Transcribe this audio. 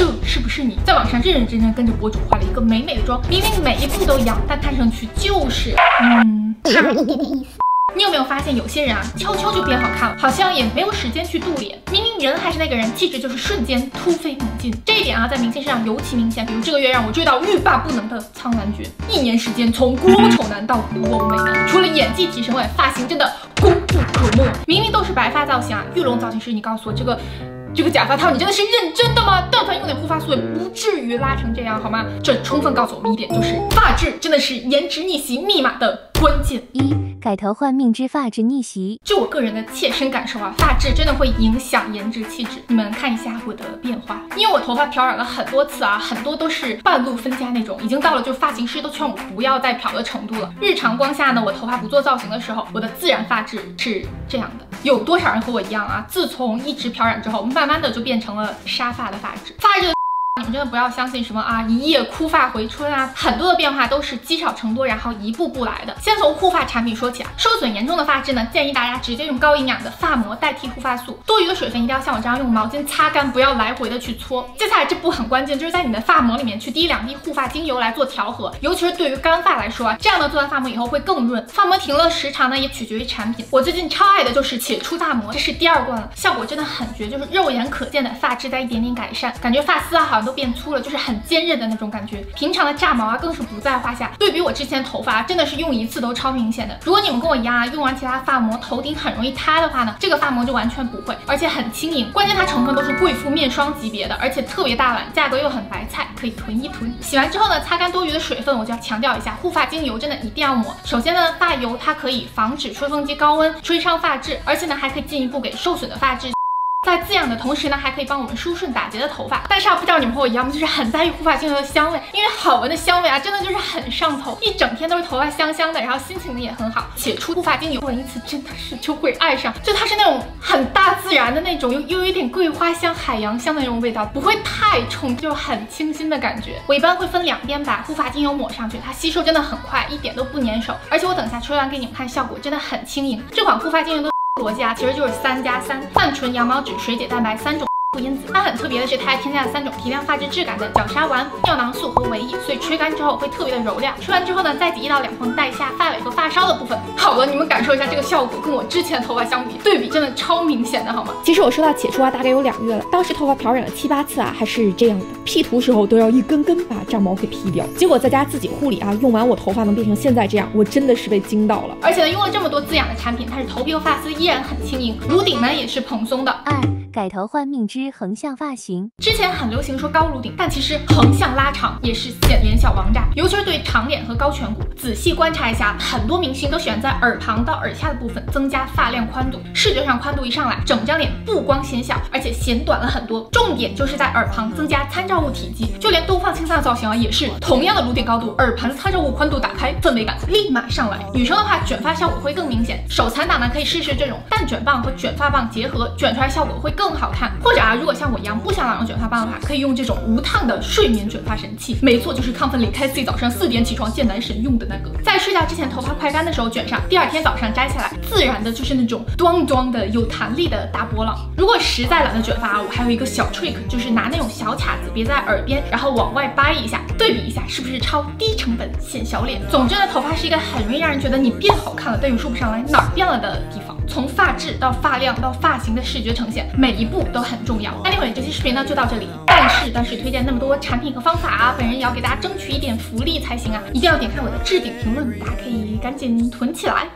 这是不是你在网上认认真真跟着博主化了一个美美的妆，明明每一步都一样，但看上去就是嗯差一点点意思。你有没有发现有些人啊，悄悄就变好看了，好像也没有时间去镀脸，明明人还是那个人，气质就是瞬间突飞猛进。这一点啊，在明星身上尤其明显。比如这个月让我追到欲罢不能的苍兰诀，一年时间从国丑男到国欧美男，除了演技提升外，发型真的功不可没。明明都是白发造型啊，玉龙造型师，你告诉我这个。这个假发套，你真的是认真的吗？但凡用点护发素，也不至于拉成这样，好吗？这充分告诉我们一点，就是发质真的是颜值逆袭密码的关键。一改头换命之发质逆袭。就我个人的切身感受啊，发质真的会影响颜值气质。你们看一下我的变化，因为我头发漂染了很多次啊，很多都是半路分家那种，已经到了就发型师都劝我不要再漂的程度了。日常光下呢，我头发不做造型的时候，我的自然发质是这样的。有多少人和我一样啊？自从一直漂染之后，慢慢的就变成了沙发的发质。发质。你们真的不要相信什么啊一夜枯发回春啊，很多的变化都是积少成多，然后一步步来的。先从护发产品说起啊，受损严重的发质呢，建议大家直接用高营养的发膜代替护发素，多余的水分一定要像我这样用毛巾擦干，不要来回的去搓。接下来这步很关键，就是在你的发膜里面去滴两滴护发精油来做调和，尤其是对于干发来说啊，这样的做完发膜以后会更润。发膜停了时长呢，也取决于产品。我最近超爱的就是且出大膜，这是第二罐了，效果真的很绝，就是肉眼可见的发质在一点点改善，感觉发丝啊好都变粗了，就是很坚韧的那种感觉。平常的炸毛啊更是不在话下。对比我之前头发，真的是用一次都超明显的。如果你们跟我一样啊，用完其他发膜头顶很容易塌的话呢，这个发膜就完全不会，而且很轻盈。关键它成分都是贵妇面霜级别的，而且特别大碗，价格又很白菜，可以囤一囤。洗完之后呢，擦干多余的水分，我就要强调一下，护发精油真的一定要抹。首先呢，发油它可以防止吹风机高温吹伤发质，而且呢还可以进一步给受损的发质。在滋养的同时呢，还可以帮我们梳顺打结的头发。但是啊，不知道你们和我一样吗？就是很在意护发精油的香味，因为好闻的香味啊，真的就是很上头，一整天都是头发香香的，然后心情呢也很好。且出护发精油闻一次真的是就会爱上，就它是那种很大自然的那种，又又有一点桂花香、海洋香的那种味道，不会太冲，就很清新的感觉。我一般会分两边把护发精油抹上去，它吸收真的很快，一点都不粘手，而且我等下吹完给你们看，效果真的很轻盈。这款护发精油的。逻辑啊，其实就是三加三：泛醇、羊毛脂、水解蛋白三种。因子，它很特别的是，它还添加了三种提亮发质质感的角鲨烷、尿囊素和维 E，所以吹干之后会特别的柔亮。吹完之后呢，再挤一到两泵带下发尾和发梢的部分。好了，你们感受一下这个效果，跟我之前的头发相比，对比真的超明显的，好吗？其实我收到且初啊，大概有两个月了，当时头发漂染了七八次啊，还是这样的，P 图时候都要一根根把炸毛给 P 掉。结果在家自己护理啊，用完我头发能变成现在这样，我真的是被惊到了。而且呢，用了这么多滋养的产品，它是头皮和发丝依然很轻盈，颅顶呢也是蓬松的。二改头换命之横向发型，之前很流行说高颅顶，但其实横向拉长也是显脸小王炸，尤其是对长脸和高颧骨。仔细观察一下，很多明星都喜欢在耳旁到耳下的部分增加发量宽度，视觉上宽度一上来，整张脸不光显小，而且显短了很多。重点就是在耳旁增加参照物体积，就连东方青的造型啊，也是同样的颅顶高度，耳盘的参照物宽度打开，氛围感立马上来。女生的话，卷发效果会更明显。手残党呢，可以试试这种蛋卷棒和卷发棒结合，卷出来效果会更。更好看，或者啊，如果像我一样不想老用卷发棒的话，可以用这种无烫的睡眠卷发神器。没错，就是亢奋里开 C 早上四点起床见男神用的那个。在睡觉之前头发快干的时候卷上，第二天早上摘下来，自然的就是那种端端的有弹力的大波浪。如果实在懒得卷发啊，我还有一个小 trick，就是拿那种小卡子别在耳边，然后往外掰一下，对比一下是不是超低成本显小脸。总之呢，头发是一个很容易让人觉得你变好看了，但又说不上来哪儿变了的地方。从发质到发量到发型的视觉呈现，每一步都很重要。那另外这期视频呢就到这里，但是但是推荐那么多产品和方法啊，本人也要给大家争取一点福利才行啊！一定要点开我的置顶评论，大家可以赶紧囤起来。